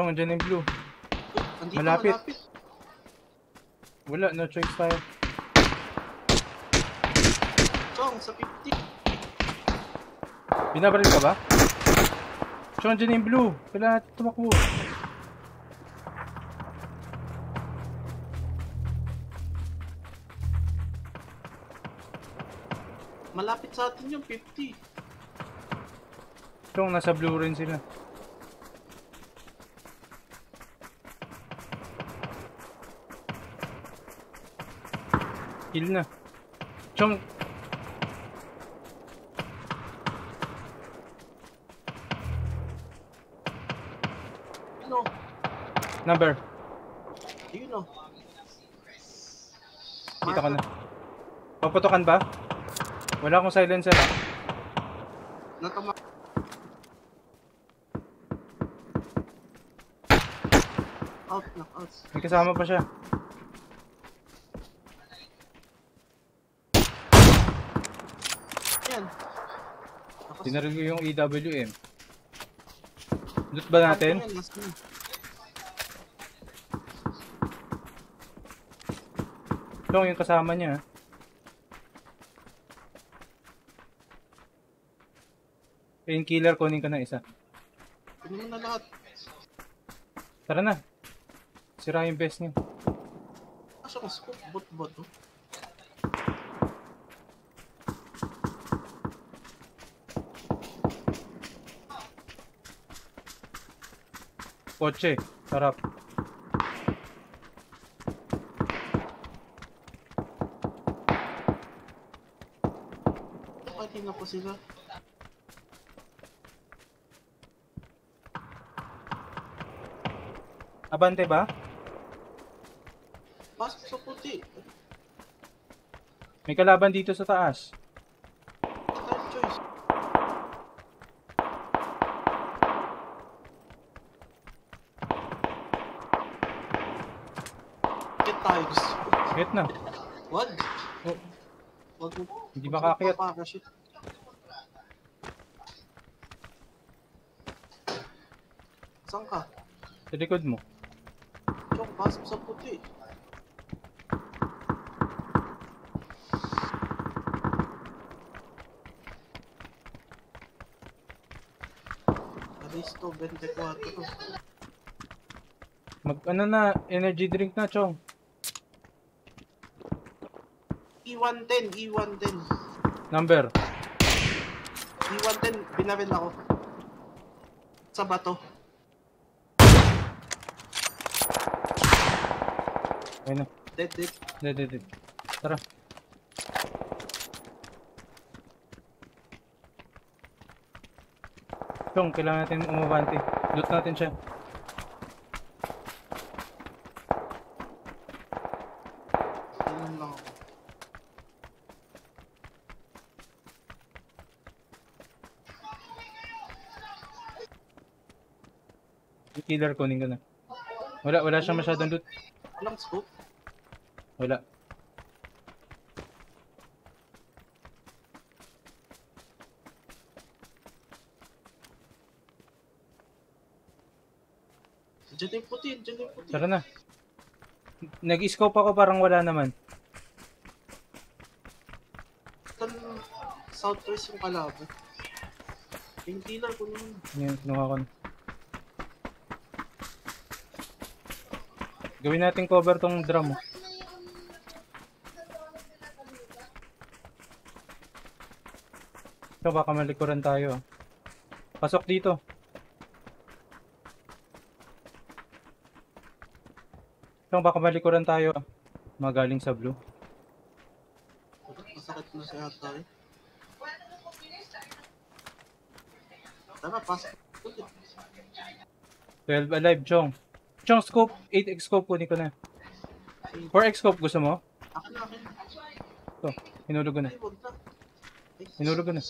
Chong, andyan yung blue. Andito, Malapit. malapit. Wala, no choice tayo. Chong, sa 50. Binabaril ka ba? Chong, andyan yung blue. Kailangan natin tumakbo. Malapit sa atin yung 50. Chong, nasa blue rin sila. Kill na. Chong, Ano? number. Yun o. Kita ko na. Paputokan ba? Wala akong silencer. Natama. Out, knock out. May kasama pa siya. Yan. Ko yung EWM. Loot ba natin? Chong, yung kasama niya. Painkiller, kunin ka na isa. Kunin mo na lahat. Tara na. Sira yung best niya. Asa ko scope? Bot bot oh. Kotse. Sarap. Pati na po sila. Abante ba? Pasok sa puti. May kalaban dito sa taas. Wala tayong choice. Get tayo gusto. Hit na. Wag. Oh, Wag mo. Hindi makakayat. Papakashoot. Saan ka? sa likod mo. Chong, pasok sa puti. Aristo, 24. Mag ano na, energy drink na, Chong. E110, E110. Number. E110, binaril ako. Sa bato. Ayun na. Dead, dead. Dead, dead, dead. Tara. Chong, kailangan natin umabante. Loot natin siya. Ayun lang ako. Yung killer, kunin ko na. Wala, wala siya masyadong loot. Walang scope. Wala. Diyan yung puti, diyan yung puti. Tara na. Nag-scope ako parang wala naman. Southwest yung kalaban. Killer ko naman. Yan, kinuha ko na. Gawin natin cover tong drum. oh. Ito baka malikuran tayo. ah. Pasok dito. Ito baka malikuran tayo. ah. Magaling sa blue. Masakit na siya ata eh. Tara, pasok. Puti. 12 alive, Chong. Chong, scope. 8x scope kunin ko na. 4x scope gusto mo? Ito, hinulog ko na. Hinulog ko na.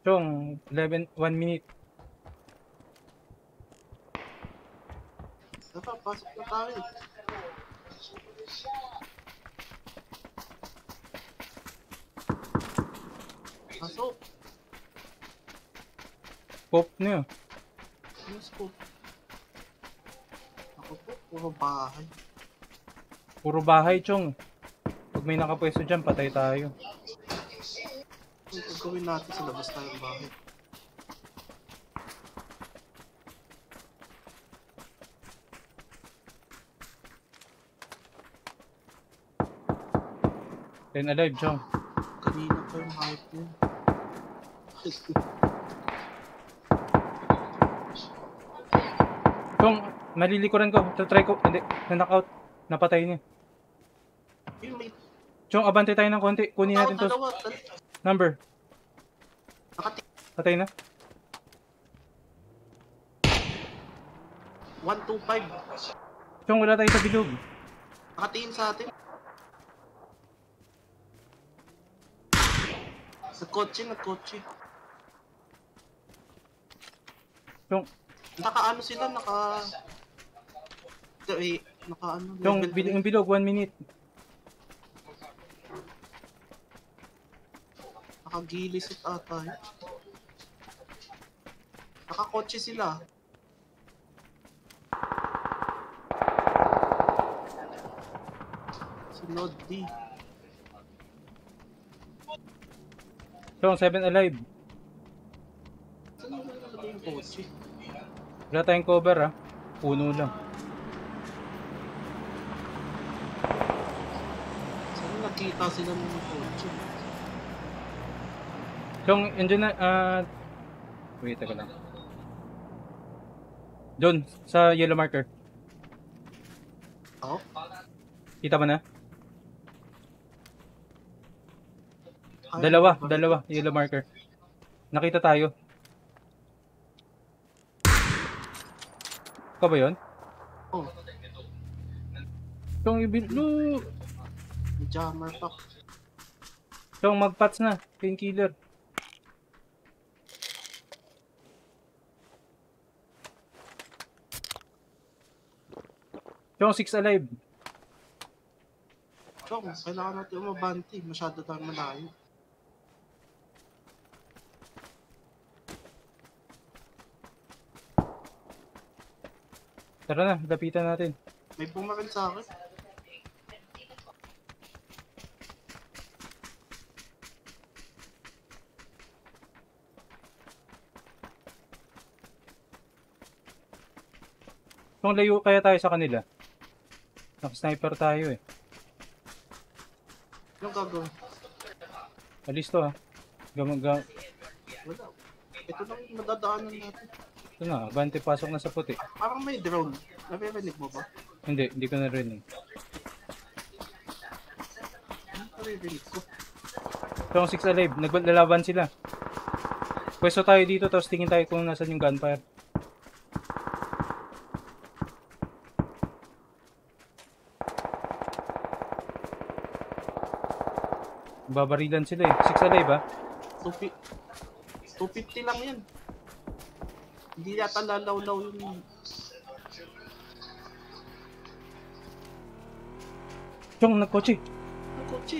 Chong, 11, 1 minute. Tara, pasok na tayo. Pasok. Pop na yun. Ano scope? Ako po, puro bahay. Puro bahay, Chong. Pag may nakapwesto dyan, patay tayo. Ang gagawin natin sa labas tayong bahay. Then alive, Chong. Kanina pa yung hype yun. Chong, malilikuran ko. Try ko. Hindi, na-knockout. Napatay niya. Chong, abante tayo ng konti. Kunin natin to. Number. Patay na. 125. Chong, wala tayo sa bilog. Nakatingin sa atin. Nagkotse, nagkotse. Chong, Nakaano sila, naka... Eh, naka ano, level bil- yung bilog, one minute. Nakagilisit ata yun. Nakakotse sila. Sunod D. Chong, seven alive. Yung yung kotse? Wala tayong cover, ah. Puno lang. Saan nakita sila ng kotse? Chong, andyan na, ah... wait, teka lang. John, sa yellow marker. Ako? Kita mo na? Dalawa, dalawa, yellow marker. Nakita tayo. Ikaw ba yun? Oh, Chong, ibil... No! jammer pa. Chong, magpats na. Painkiller. Chong, six alive. Chong, kailangan natin umabante. Masyado tayong malayo. Tara na, lapitan natin. May bumaril sa akin. Kung layo kaya tayo sa kanila. Naka-sniper tayo eh. Anong gagawin? Alis to ha. Gam gam Wala. Ito lang madadaanan natin. Ito na, bante pasok na sa puti. Parang may drone. Naririnig mo ba? Hindi, hindi ko narinig. Naririnig ko? Chong 6 alive, naglalaban sila. Pwesto tayo dito tapos tingin tayo kung nasan yung gunfire. Babarilan sila eh. 6 alive ah. 250 250 lang yan. Hindi yata lalaw-law yung... Chong, nagkotse. Ang kotse.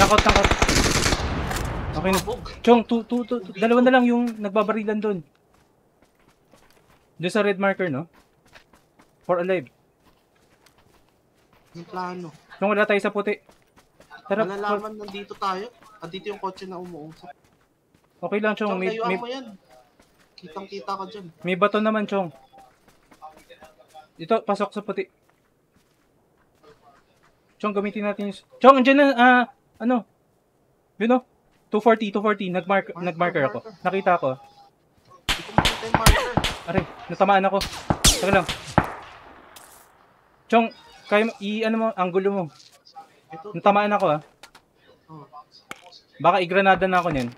Knockout, knockout. Okay na. Chong, tu, tu, tu, tu- dalawa na lang yung nagbabarilan doon. Doon sa red marker, no? For alive. Yung plano. Chong, wala tayo sa puti. Tara, for- Malalaman nandito tayo. Andito yung kotse na umuusap. okay lang, Chong. Chong, May, mo yan. Kitang-kita ka dyan. may bato naman, Chong. Ito, pasok sa puti. Chong, gamitin natin yung... Chong, andyan na, ah, ano? Yun o. 240, 240. Nag-mark, Marker, nag-marker ako. marker. Nakita ko. Aray, natamaan ako. Saka lang. Chong, kaya mo, i, ano mo, angulo mo. Ito. Natamaan ako ah. Baka igranada na ako niyan.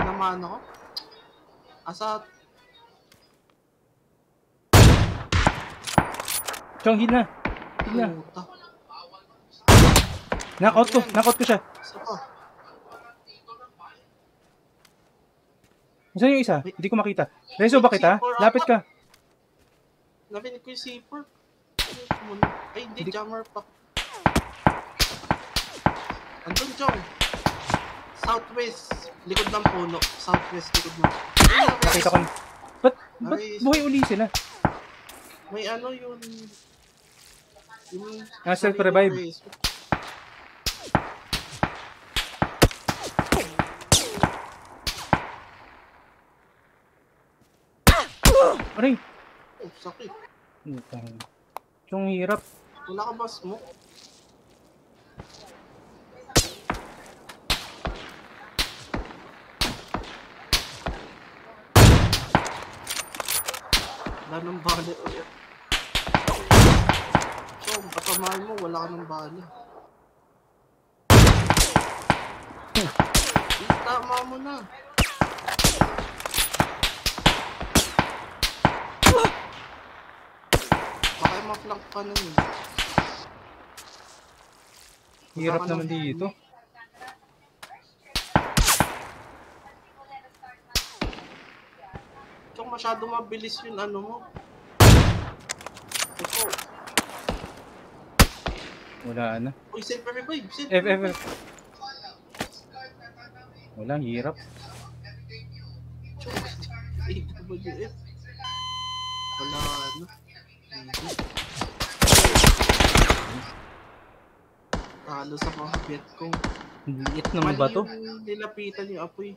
Tinamaan ako. Asa... Chong, hit na. Hit na. Knockout ko, knockout ko siya. Isa pa. Saan yung isa? Hindi ko makita. Reso ba kita? Lapit ka. Narinig ko yung C4. Ay, Hindi- jammer pa. Andun, Jong. Southwest. Likod ng puno. Southwest, likod ng... Ayun, Nakita ko. Ba't, ba't buhay uli sila? May ano yun... Yung... Ah, self-revive. Aray! Oh, sakit. Yung hirap. Wala ka ba smoke? Wala nang bala ulit. So, patamahan mo, Eh, Tama mo na. Baka ma-flank pa nun eh. Hirap naman dito. Tsaka masyado mabilis yung ano mo. Ito. Wala na. Uy, self revive. Self F, F, F. Wala, hirap. AWF. Wala ano. Talo sa mga bet kong. Liit naman ba to? Nilapitan yung apoy.